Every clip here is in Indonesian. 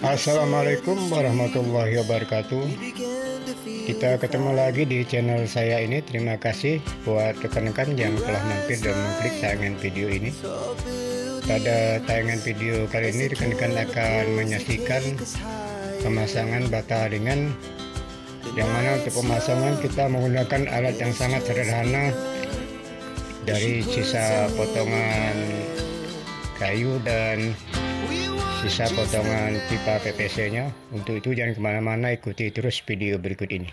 Assalamualaikum warahmatullahi wabarakatuh. Kita ketemu lagi di channel saya ini. Terima kasih buat rekan-rekan yang telah mampir dan mengklik tayangan video ini. Pada tayangan video kali ini rekan-rekan akan menyaksikan pemasangan bata ringan Yang mana untuk pemasangan kita menggunakan alat yang sangat sederhana Dari sisa potongan kayu dan sisa potongan pipa PPC nya untuk itu jangan ke mana-mana ikuti terus video berikut ini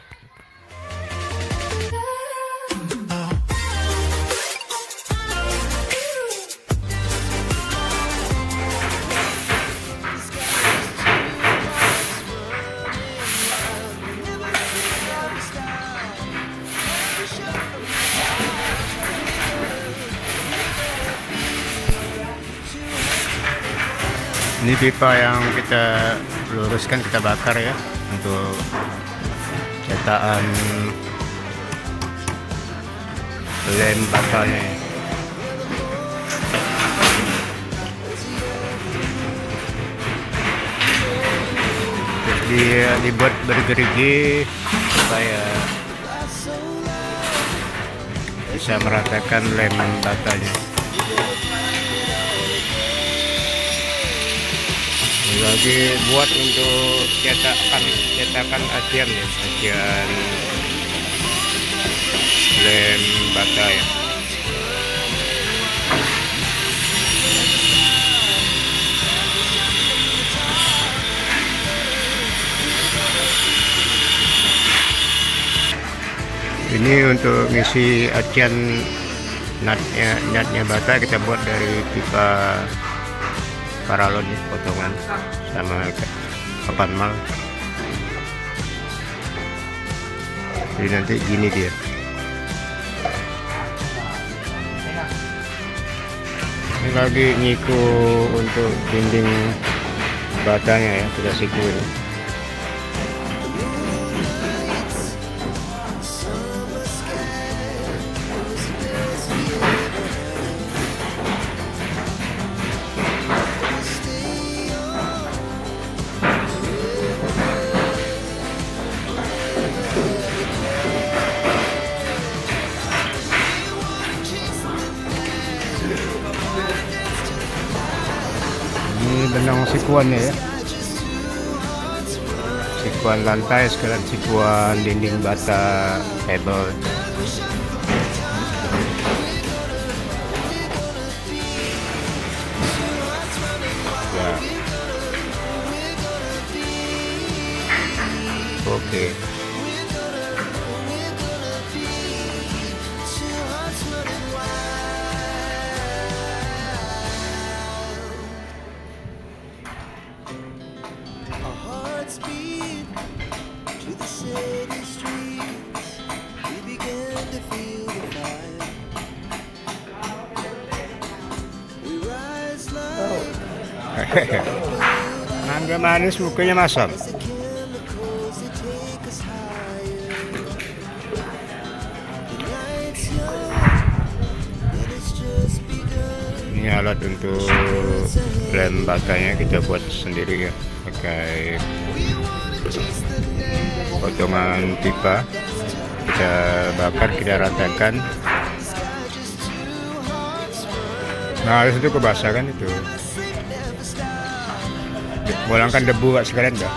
ini pipa yang kita luruskan kita bakar ya untuk cetakan lem bakalnya ya. terus dia dibuat bergerigi supaya bisa meratakan lem bakalnya lagi buat untuk cetakan cetakan acian ya acian lem bata ya. Ini untuk ngisi acian natnya natnya bata kita buat dari pipa paralon ya, potongan sama papan mal. Jadi nanti gini dia. Ini lagi nyiku untuk dinding batanya ya sudah siku ini ini benang sikuannya ya. Sikuan lantai sekalian sikuan dinding bata table. Ya. Oke mangga manis mukanya masam. Ini alat untuk lem batanya kita buat sendiri ya pakai potongan pipa. Kita bakar kita ratakan. Nah itu kebasakan itu bolangkan debu gak sekalian dah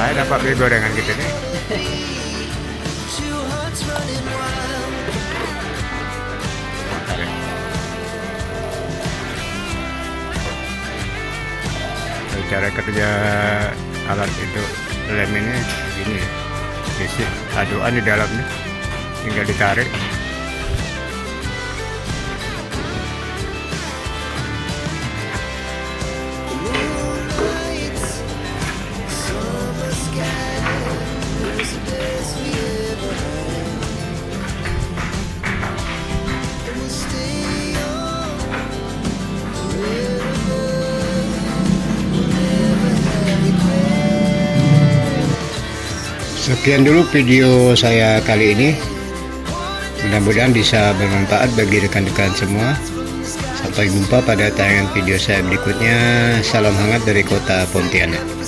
saya dapat beli gorengan gitu nih? Cara kerja alat itu lem ini gini isi aduan di dalamnya tinggal ditarik sekian dulu video saya kali ini. Mudah-mudahan bisa bermanfaat bagi rekan-rekan semua. Sampai jumpa pada tayangan video saya berikutnya. Salam hangat dari kota Pontianak.